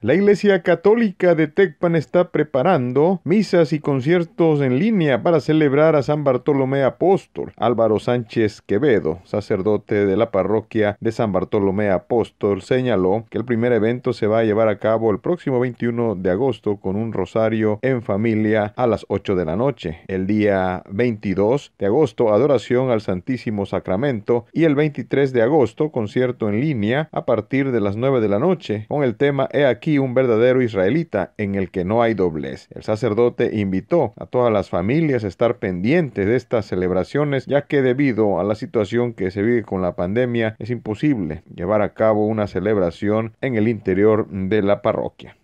La Iglesia Católica de Tecpan está preparando misas y conciertos en línea para celebrar a San Bartolomé Apóstol. Álvaro Sánchez Quevedo, sacerdote de la parroquia de San Bartolomé Apóstol, señaló que el primer evento se va a llevar a cabo el próximo 21 de agosto con un rosario en familia a las 8 de la noche. El día 22 de agosto, adoración al Santísimo Sacramento y el 23 de agosto, concierto en línea a partir de las 9 de la noche con el tema He aquí un verdadero israelita en el que no hay doblez. El sacerdote invitó a todas las familias a estar pendientes de estas celebraciones, ya que debido a la situación que se vive con la pandemia es imposible llevar a cabo una celebración en el interior de la parroquia.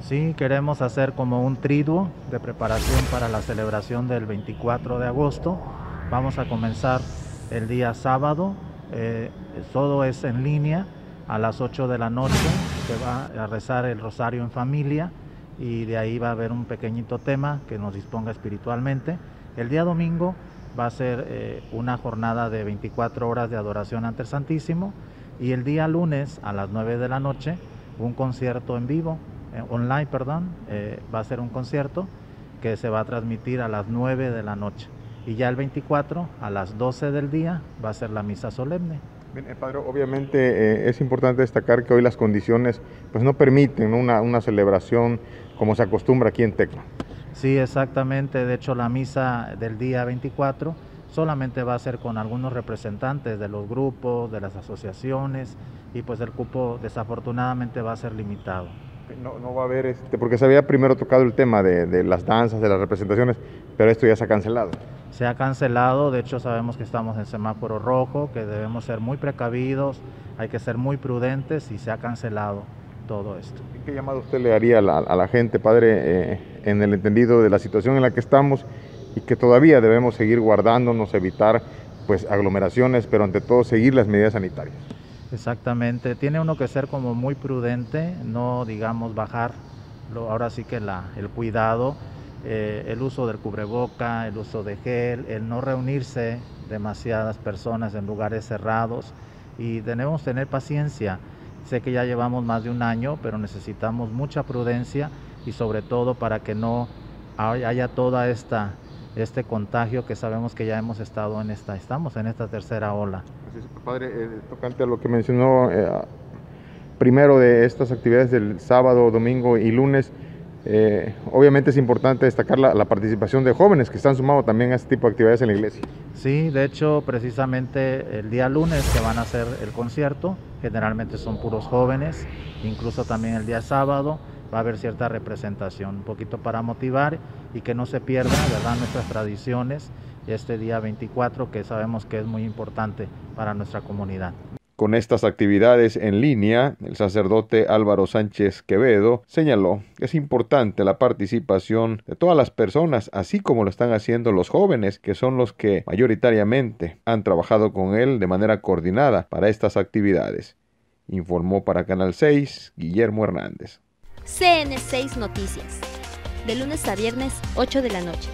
Sí, queremos hacer como un triduo de preparación para la celebración del 24 de agosto. Vamos a comenzar el día sábado, eh, todo es en línea a las 8 de la noche que va a rezar el rosario en familia y de ahí va a haber un pequeñito tema que nos disponga espiritualmente. El día domingo va a ser eh, una jornada de 24 horas de adoración ante el Santísimo y el día lunes a las 9 de la noche un concierto en vivo, eh, online, perdón, eh, va a ser un concierto que se va a transmitir a las 9 de la noche y ya el 24 a las 12 del día va a ser la misa solemne. Bien, eh, padre, obviamente eh, es importante destacar que hoy las condiciones pues, no permiten una, una, celebración como se acostumbra aquí en Tecla. Sí, exactamente. De hecho, la misa del día 24 solamente va a ser con algunos representantes de los grupos, de las asociaciones y pues el cupo desafortunadamente va a ser limitado. No, no va a haber, este, porque se había primero tocado el tema de, de las danzas, de las representaciones, pero esto ya se ha cancelado se ha cancelado, de hecho sabemos que estamos en semáforo rojo, que debemos ser muy precavidos, hay que ser muy prudentes y se ha cancelado todo esto. ¿Qué llamado usted le haría a la, a la gente, padre, eh, en el entendido de la situación en la que estamos y que todavía debemos seguir guardándonos, evitar pues aglomeraciones, pero ante todo seguir las medidas sanitarias? Exactamente, tiene uno que ser como muy prudente, no digamos bajar, ahora sí que la, el cuidado eh, el uso del cubreboca, el uso de gel, el no reunirse demasiadas personas en lugares cerrados y debemos tener paciencia. Sé que ya llevamos más de un año, pero necesitamos mucha prudencia y sobre todo para que no haya toda esta este contagio que sabemos que ya hemos estado en esta, estamos en esta tercera ola. padre, eh, tocante a lo que mencionó eh, primero de estas actividades del sábado, domingo y lunes, eh, obviamente es importante destacar la, la, participación de jóvenes que están sumados también a este tipo de actividades en la iglesia. Sí, de hecho, precisamente el día lunes que van a hacer el concierto, generalmente son puros jóvenes, incluso también el día sábado va a haber cierta representación, un poquito para motivar y que no se pierdan ¿verdad? nuestras tradiciones este día 24 que sabemos que es muy importante para nuestra comunidad. Con estas actividades en línea, el sacerdote Álvaro Sánchez Quevedo señaló que es importante la participación de todas las personas, así como lo están haciendo los jóvenes, que son los que mayoritariamente han trabajado con él de manera coordinada para estas actividades. Informó para Canal 6 Guillermo Hernández. CN6 Noticias, de lunes a viernes, 8 de la noche.